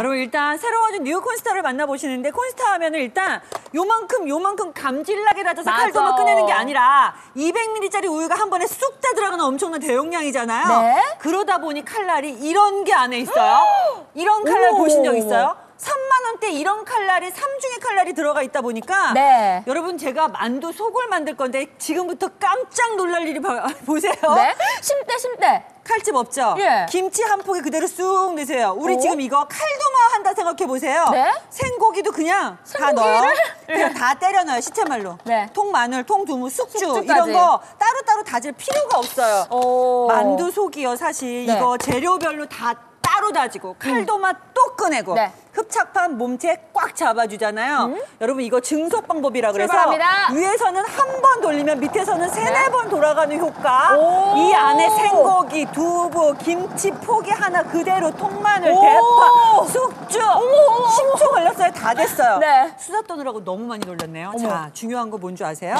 여러분 일단 새로워진 new 콘스타를 만나보시는데 콘스타 하면은 일단 요만큼 요만큼 감질나게 다져서 맞아. 칼도만 꺼내는 게 아니라 200ml짜리 우유가 한 번에 쑥 다 들어가는 엄청난 대용량이잖아요. 네. 그러다 보니 칼날이 이런 게 안에 있어요. 이런 칼날 어머, 보신 적 있어요? 3만 원대 이런 칼날이 3중의 칼날이 들어가 있다 보니까 네. 여러분 제가 만두 속을 만들 건데 지금부터 깜짝 놀랄 일이 봐- 보세요. 네? 심대 심대. 칼집 없죠? 예. 김치 한 포기 그대로 쑥 넣으세요. 우리 오? 지금 이거 칼도마 한다 생각해 보세요. 네? 생고기도 그냥 다 생고기를? 넣어요. 예. 그냥 다 때려 넣어요. 시체말로. 네. 통 마늘, 통 두부, 숙주 숙주까지. 이런 거 따로따로 다질 필요가 없어요. 오. 만두 속이요 사실 네. 이거 재료별로 다 따로 다지고 칼도마 또 꺼내고 네. 흡착판 몸체 꽉 잡아주잖아요. 여러분 이거 증속 방법이라 그래서 출발합니다. 위에서는 한 번 돌리면 밑에서는 세네 번 돌아가는 효과. 오. 이 안에 생고기, 두부, 김치 포기 하나 그대로 통마늘, 오. 대파, 숙주. 10초 걸렸어요. 다 됐어요. 네. 수다 떠느라고 너무 많이 돌렸네요. 어머. 자, 중요한 거 뭔 줄 아세요?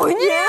오, 웬일이야? 예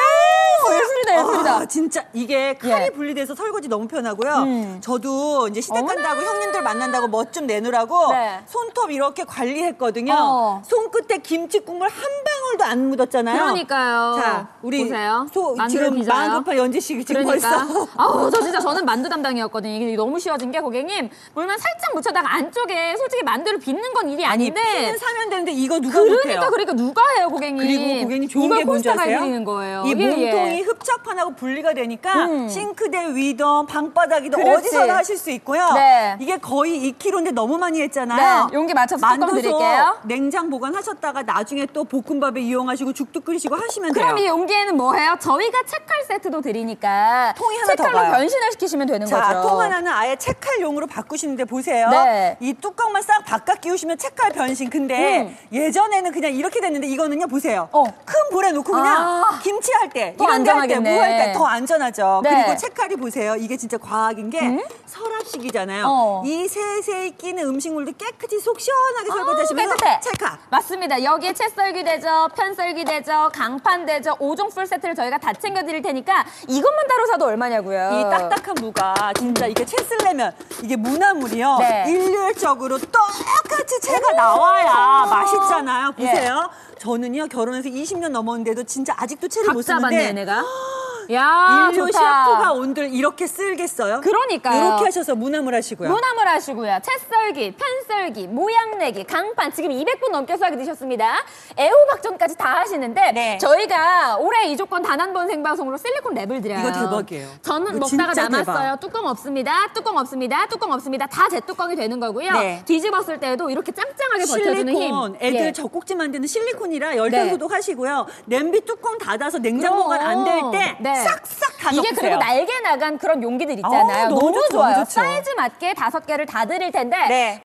예술이다. 아, 진짜 이게 칼이 예. 분리돼서 설거지 너무 편하고요. 음. 저도 이제 시댁. 간다고 형님들 만난다고 멋 좀 내느라고 네. 손톱 이렇게 관리했거든요. 어. 손끝에 김치 국물 한 방울도 안 묻었잖아요. 그러니까요. 자, 우리 보세요. 소, 지금 빚어요. 급한 연지 씨 지금 그러니까. 벌써 아우, 저 진짜 저는 만두 담당이었거든요. 이게 너무 쉬워진 게 고객님 물만 살짝 묻혀다가 안쪽에 솔직히 만두를 빚는 건 일이 아니 아닌데. 피는 사면 되는데 이거 누가 그러니까 못해요? 그러니까 누가 해요, 고객님? 그리고 고객님 좋은 이걸 게 뭔지 아세요? 해드리는 거예요. 이 예, 예. 몸통이 흡착 판하고 분리가 되니까 음. 싱크대 위든 방바닥이든 그렇지. 어디서나 하실 수 있고요. 네. 이게 거의 2kg인데 너무 많이 했잖아요. 네, 용기 맞춰서 만두소 드릴게요. 냉장 보관하셨다가 나중에 또 볶음밥에 이용하시고 죽도 끓이시고 하시면 그럼 이 돼요. 용기에는 뭐 해요? 저희가 책칼 세트도 드리니까 통이 하나 더 가요. 변신을 시키시면 되는 자, 거죠. 통 하나는 아예 채칼용으로 바꾸시는데 보세요. 네. 이 뚜껑만 싹 바깥 끼우시면 채칼 변신. 근데 음. 예전에는 그냥 이렇게 됐는데 이거는요, 보세요. 어. 큰 불에 놓고 그냥 아. 김치 할 때, 더 이런 거할 때, 무할때더 안전하죠. 네. 그리고 채칼이 보세요. 이게 진짜 과학인 게 서랍식이잖아요. 어. 이 세세히 끼는 음식물도 깨끗이 속 시원하게 아, 설거지하시면서 깨끗해. 채칼. 맞습니다. 여기에 채썰기 되죠, 편썰기 되죠, 강판 되죠, 5종 풀 세트를 저희가 다 챙겨드릴 테니까 이것만 따로 사도 얼마냐고요. 이 딱딱한 무가 진짜 이게 채 쓸려면 이게 무나물이요. 네. 일률적으로 똑같이 채가 나와야 맛있잖아요. 예. 보세요. 저는요 결혼해서 20년 넘었는데도 진짜 아직도 채를 못각 잡았네, 쓰는데 내가. 야, 인류 좋다. 셰프가 온들 이렇게 쓸겠어요? 그러니까요. 이렇게 하셔서 무나물 하시고요. 무나물 하시고요. 채썰기, 편썰기, 모양내기, 강판 지금 200분 넘게 수하게 드셨습니다. 애호박전까지 다 하시는데 네. 저희가 올해 이 조건 단 한 번 생방송으로 실리콘 랩을 드려요. 이거 대박이에요. 저는 먹다가 남았어요. 뚜껑 없습니다. 뚜껑 없습니다. 뚜껑 없습니다. 다 제 뚜껑이 되는 거고요. 네. 뒤집었을 때도 이렇게 짱짱하게 버텨주는 실리콘 힘. 애들 예. 젖꼭지 만드는 실리콘이라 열대 네. 소독하시고요. 냄비 뚜껑 닫아서 냉장 보관 안될때 네. 싹싹 다 이게. 그리고 날개 나간 그런 용기들 있잖아요. 아, 너무 너무, 좋아요. 좋죠. 사이즈 맞게 다섯 개를 다 드릴 텐데 네.